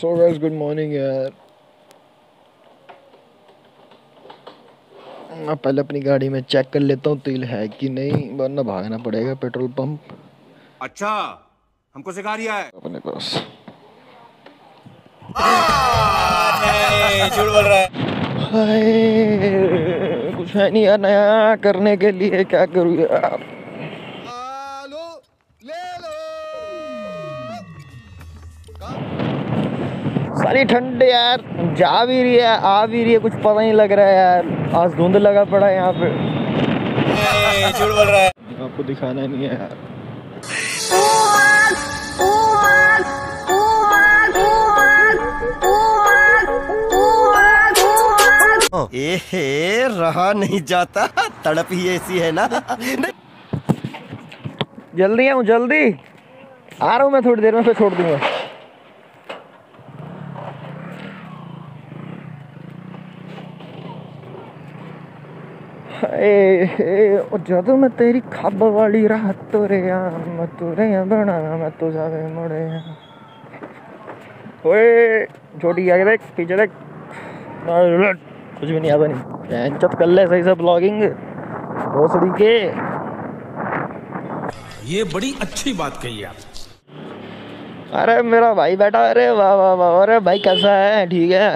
सो guys good morning यार। मैं पहले अपनी गाड़ी में चेक कर लेता हूँ तेल है कि नहीं वरना भागना पड़ेगा पेट्रोल पंप। अच्छा हमको सिखा रिया है। अपने पास। झूठ बोल रहा है। कुछ है नहीं यार नया करने के लिए क्या करूँ यार? सारी ठंड यार जा भी रही है आ भी रही है कुछ पता नहीं लग रहा है यार। आज धुंध लगा पड़ा है यहाँ पे। झूठ बोल रहा है। आपको दिखाना नहीं है यार। एहे रहा नहीं जाता। तड़प ही ऐसी है ना। जल्दी आऊँ जल्दी? आ रहा हूँ मैं थोड़ी देर में फिर छोड़ दूँगा। ਜਦੋਂ ਮੈਂ ਤੇਰੀ ਖੱਬ ਵਾਲੀ ਰਾਹ ਤੁਰਿਆ ਮੈਂ ਤੁਰਿਆ ਬਣਾ ਮੈਂ ਤੋ ਜਾਵੇ ਮੁੜਿਆ ओए छोटी आगे देख पीछे देख कुछ भी नहीं आता नहीं चत कर ले सही से ब्लॉगिंग भोसड़ी के ये बड़ी अच्छी बात कही आप अरे मेरा भाई बैठा अरे वाह वाह वाह अरे भाई कैसा है ठीक है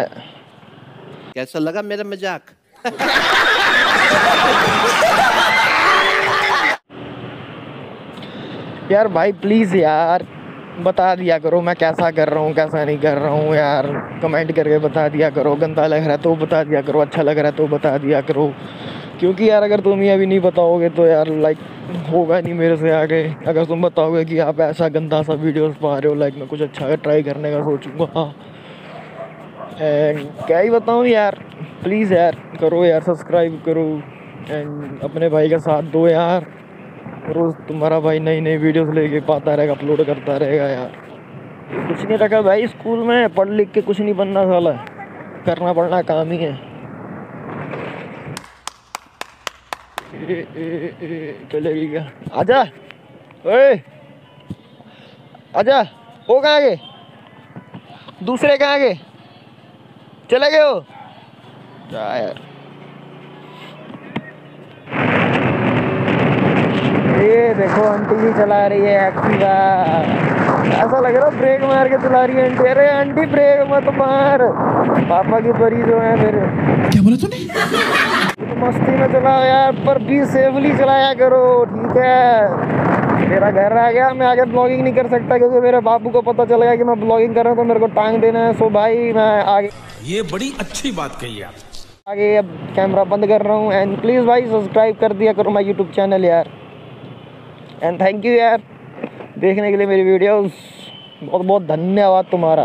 कैसा लगा मेरा मजाक यार भाई प्लीज़ यार, बता दिया करो मैं कैसा कर रहा हूँ, कैसा नहीं कर रहा हूँ यार। कमेंट करके बता दिया करो, गंदा लग रहा है तो बता दिया करो अच्छा लग रहा है तो बता दिया करो। क्योंकि यार अगर तुम ये अभी नहीं बताओगे तो यार लाइक होगा नहीं मेरे से आगे। अगर तुम बताओगे कि आप ऐसा गंदा सा वीडियोस पा रहे हो लाइक मैं कुछ अच्छा ट्राई करने का सोचूँगा। एंड क्या ही बताऊँ यार। प्लीज़ यार, करो यार सब्सक्राइब करो एंड अपने भाई का साथ दो यार। रोज़ तुम्हारा भाई नई नई वीडियोस लेके पाता रहेगा अपलोड करता रहेगा यार। कुछ नहीं रखा भाई स्कूल में पढ़ लिख के कुछ नहीं बनना साला। करना पड़ना काम ही है। चलेगी क्या? आजा। ओए। आजा। वो कहाँ गए दूसरे कहाँ गए चले गए हो? यार ये देखो आंटी भी चला रही है एक्टिवा ऐसा लग रहा है ब्रेक मार के चला रही है आंटी। अरे आंटी ब्रेक मत मार। पापा की परी जो है मेरे क्या बोला तूने? तो मस्ती में चलाओ यार पर भी सेफली चलाया करो ठीक है? मेरा घर आ गया मैं आगे ब्लॉगिंग नहीं कर सकता क्योंकि मेरे बाबू को पता चल गया कि मैं ब्लॉगिंग कर रहा हूँ तो मेरे को टांग देना है। सो भाई मैं आगे ये बड़ी अच्छी बात कही आप आगे अब कैमरा बंद कर रहा हूँ एंड प्लीज़ भाई सब्सक्राइब कर दिया करो माई यूट्यूब चैनल यार। एंड थैंक यू यार, देखने के लिए मेरी वीडियोस बहुत बहुत धन्यवाद तुम्हारा।